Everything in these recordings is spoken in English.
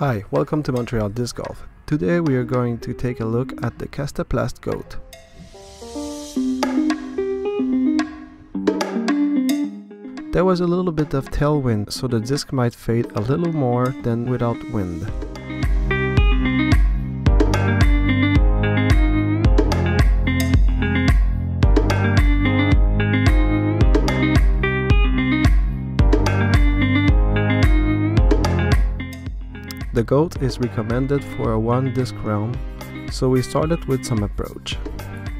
Hi, welcome to Montreal Disc Golf. Today we are going to take a look at the Kastaplast Göte. There was a little bit of tailwind, so the disc might fade a little more than without wind. The Göte is recommended for a one disc round, so we started with some approach.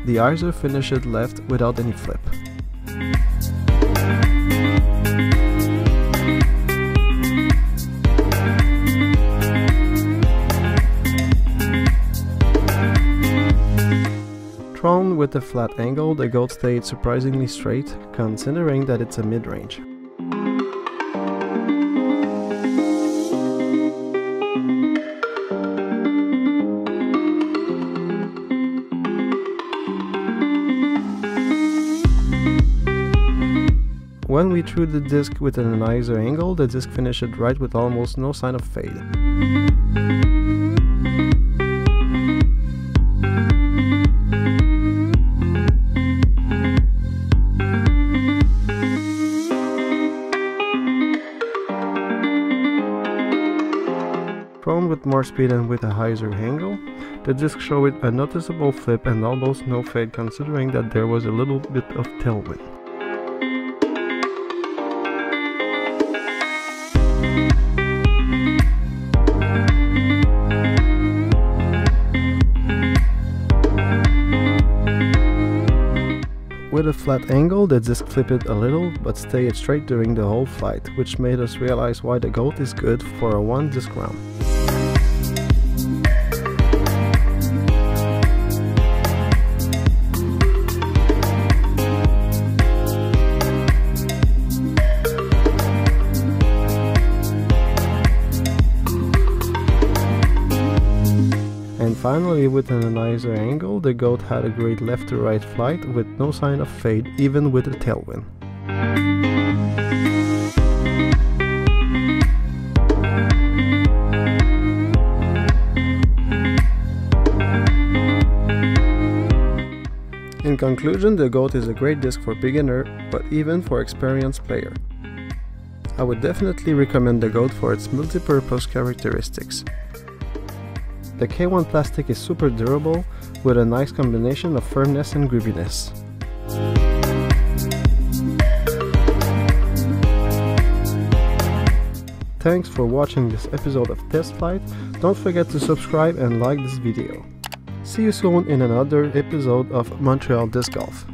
The hyzer finished left without any flip. Thrown with a flat angle, the Göte stayed surprisingly straight, considering that it's a mid-range. When we threw the disc with an hyzer angle, the disc finished right with almost no sign of fade. Thrown with more speed and with a higher angle, the disc showed a noticeable flip and almost no fade considering that there was a little bit of tailwind. With a flat angle, the disc flipped a little but stayed straight during the whole flight, which made us realize why the Göte is good for a one disc round. Finally, with an hyzer angle, the Göte had a great left to right flight with no sign of fade even with a tailwind. In conclusion, the Göte is a great disc for beginner, but even for experienced player. I would definitely recommend the Göte for its multi-purpose characteristics. The K1 plastic is super durable with a nice combination of firmness and grippiness. Thanks for watching this episode of Test Flight. Don't forget to subscribe and like this video. See you soon in another episode of Montreal Disc Golf.